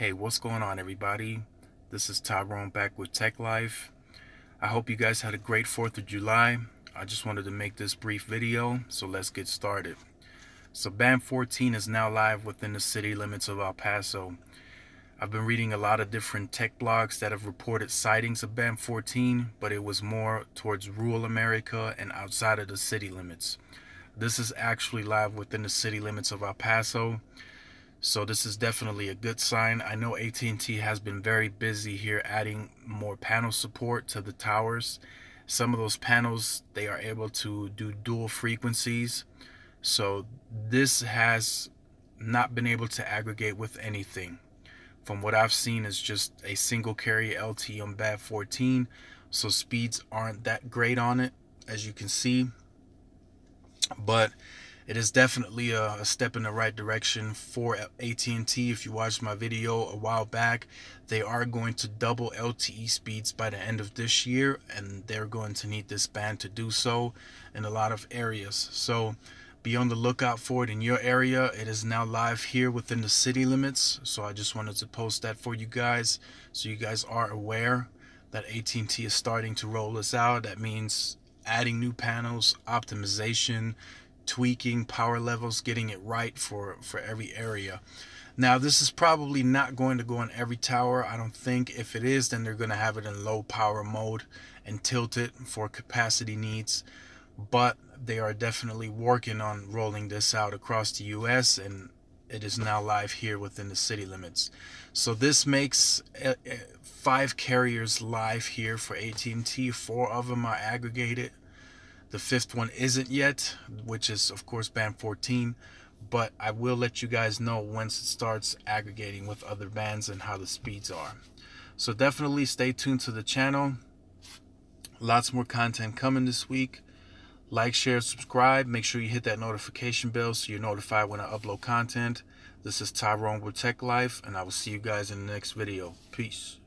Hey, what's going on, everybody? This is Tyrone back with Tech Life. I hope you guys had a great 4th of July. I just wanted to make this brief video, so let's get started. So, Band 14 is now live within the city limits of El Paso. I've been reading a lot of different tech blogs that have reported sightings of Band 14, but it was more towards rural America and outside of the city limits. This is actually live within the city limits of El Paso. So this is definitely a good sign. I know AT&T has been very busy here adding more panel support to the towers. Some of those panels, they are able to do dual frequencies. So this has not been able to aggregate with anything. From what I've seen is just a single carrier LTE on Band 14. So speeds aren't that great on it, as you can see. But it is definitely a, a, step in the right direction for AT&T. If you watched my video a while back, they are going to double LTE speeds by the end of this year, and they're going to need this band to do so in a lot of areas. So be on the lookout for it in your area. It is now live here within the city limits, so I just wanted to post that for you guys, so you guys are aware that AT&T is starting to roll this out. That means adding new panels, optimization, tweaking power levels, getting it right for, for every area. Now, this is probably not going to go on every tower. I don't think. If it is, then they're going to have it in low power mode and tilt it for capacity needs. But they are definitely working on rolling this out across the US and it is now live here within the city limits. So this makes uh, uh, five carriers live here for AT&T. Four of them are aggregated. The fifth one isn't yet, which is of course band 14, but I will let you guys know once it starts aggregating with other bands and how the speeds are. So definitely stay tuned to the channel. Lots more content coming this week. Like, share, subscribe. Make sure you hit that notification bell so you're notified when I upload content. This is Tyrone with Tech Life, and I will see you guys in the next video. Peace.